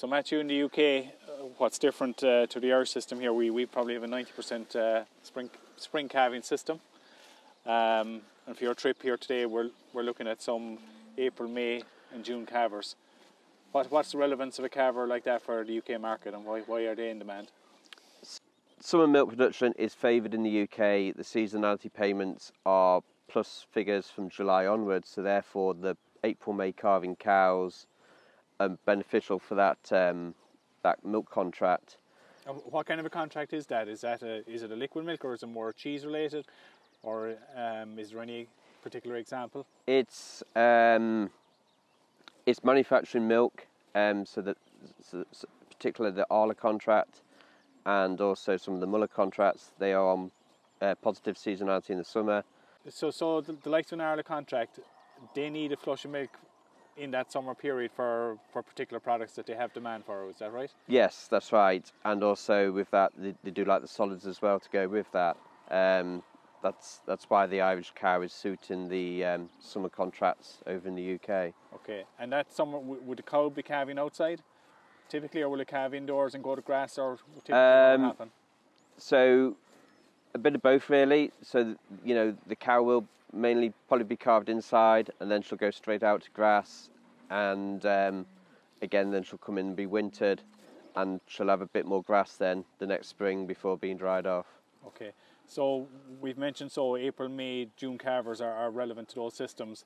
So Matthew, in the UK, uh, what's different uh, to the Irish system here? We, we probably have a 90% uh, spring spring calving system. Um, and for your trip here today, we're, we're looking at some April, May, and June calvers. What, what's the relevance of a calver like that for the UK market, and why, why are they in demand? Summer milk production is favoured in the UK. The seasonality payments are plus figures from July onwards, so therefore the April May calving cows are beneficial for that um, that milk contract. And what kind of a contract is that? Is that a, is it a liquid milk or is it more cheese related, or um, is there any particular example? It's um, it's manufacturing milk, um, so that so, so particularly the Arla contract and also some of the Muller contracts. They are on uh, positive seasonality in the summer. So, so the, the likes of an Arla contract, they need a flush of milk in that summer period for, for particular products that they have demand for. Is that right? Yes, that's right. And also with that, they, they do like the solids as well to go with that. Um, that's that's why the Irish cow is suiting the um, summer contracts over in the UK. Okay, and that summer would the cow be calving outside? typically, or will it calve indoors and go to grass, or typically um, happen? So, a bit of both really. So, you know, the cow will mainly probably be calved inside, and then she'll go straight out to grass, and um, again, then she'll come in and be wintered, and she'll have a bit more grass then the next spring before being dried off. Okay. So we've mentioned so April, May, June calvers are, are relevant to those systems,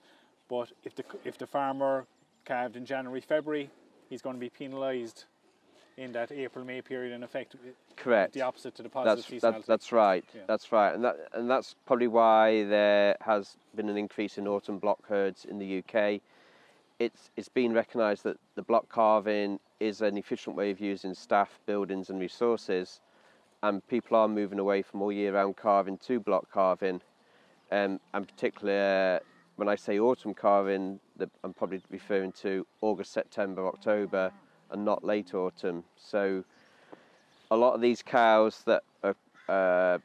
but if the if the farmer calved in January, February, he's going to be penalised in that April May period. In effect, correct. The opposite to the positive that's, that, that's right. Yeah. That's right, and that and that's probably why there has been an increase in autumn block herds in the UK. It's it's been recognised that the block calving is an efficient way of using staff, buildings, and resources, and people are moving away from all year round calving to block calving, um, and particularly. Uh, when I say autumn calving, I'm probably referring to August, September, October, and not late autumn. So a lot of these cows that are uh,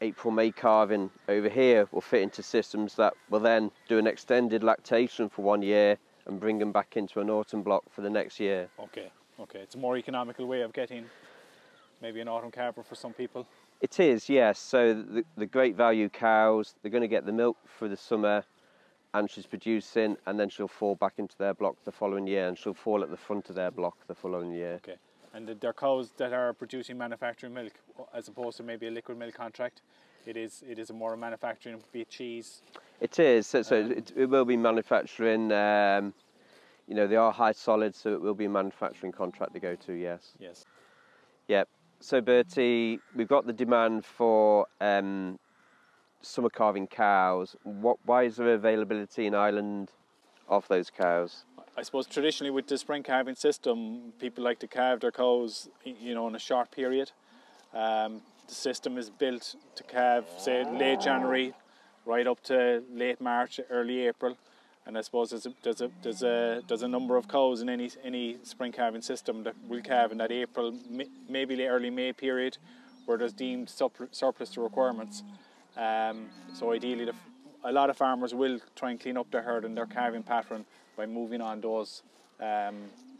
April, May calving over here will fit into systems that will then do an extended lactation for one year and bring them back into an autumn block for the next year. Okay, okay. It's a more economical way of getting maybe an autumn calver for some people. It is, yes. So the, the great value cows, they're going to get the milk for the summer and she's producing and then she'll fall back into their block the following year and she'll fall at the front of their block the following year. Okay. And they're cows that are producing manufacturing milk as opposed to maybe a liquid milk contract. It is it is a more manufacturing, be it cheese. It is. So, so um, it, it, will be manufacturing. Um, you know, they are high solids, so it will be a manufacturing contract to go to. Yes. Yes. Yep. So Bertie, we've got the demand for um, summer calving cows. What, why is there availability in Ireland of those cows? I suppose traditionally with the spring calving system, people like to calve their cows, you know, in a short period. Um, the system is built to calve, say, late January, right up to late March, early April. And I suppose there's a, there's a, there's a, there's a number of cows in any, any spring calving system that will calve in that April, maybe early May period, where there's deemed surplus to requirements. Um, so ideally, the, a lot of farmers will try and clean up their herd and their calving pattern by moving on those, um,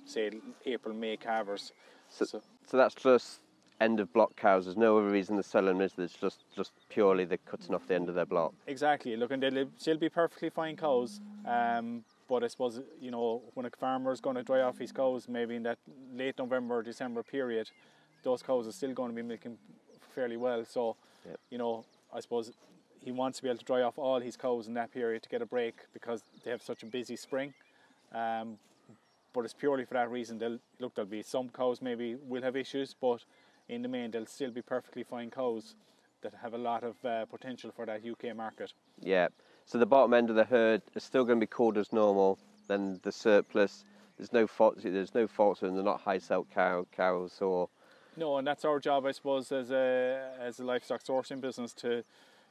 say, April, May calvers. So, so, so, that's just end of block cows. There's no other reason to sell them. Is it's just just purely they're cutting off the end of their block. Exactly. Look, and they'll still be perfectly fine cows. Um, but I suppose you know when a farmer is going to dry off his cows, maybe in that late November, December period, those cows are still going to be milking fairly well. So, yep. you know, I suppose he wants to be able to dry off all his cows in that period to get a break because they have such a busy spring. Um, but it's purely for that reason. They'll look. There'll be some cows maybe will have issues, but in the main, they'll still be perfectly fine cows that have a lot of uh, potential for that UK market. Yeah. So the bottom end of the herd is still going to be culled as normal. Then the surplus, there's no fault. There's no faults in. They're not high cell cow cows or no, and that's our job, I suppose, as a as a livestock sourcing business to,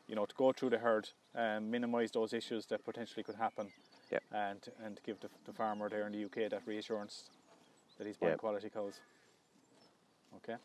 you know, to go through the herd and minimise those issues that potentially could happen, yep. and and give the, the farmer there in the UK that reassurance that he's buying yep. quality cows. Okay.